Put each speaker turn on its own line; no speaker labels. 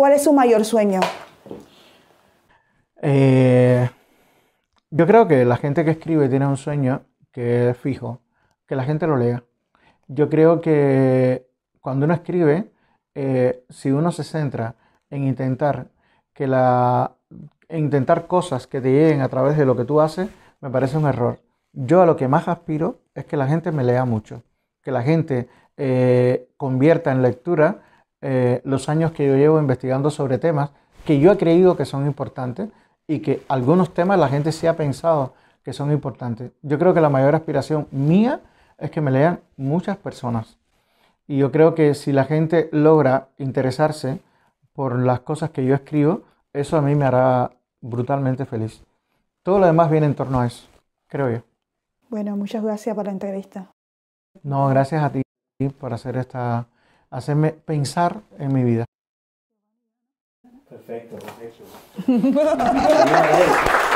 ¿Cuál es su mayor sueño?
Eh, yo creo que la gente que escribe tiene un sueño que es fijo, que la gente lo lea. Yo creo que cuando uno escribe, eh, si uno se centra en intentar que la intentar cosas que te lleguen a través de lo que tú haces, me parece un error. Yo a lo que más aspiro es que la gente me lea mucho, que la gente eh, convierta en lectura eh, los años que yo llevo investigando sobre temas que yo he creído que son importantes y que algunos temas la gente sí ha pensado que son importantes. Yo creo que la mayor aspiración mía es que me lean muchas personas. Y yo creo que si la gente logra interesarse por las cosas que yo escribo, eso a mí me hará brutalmente feliz. Todo lo demás viene en torno a eso, creo yo.
Bueno, muchas gracias por la entrevista.
No, gracias a ti por hacer esta, hacerme pensar en mi vida.
Perfecto, perfecto.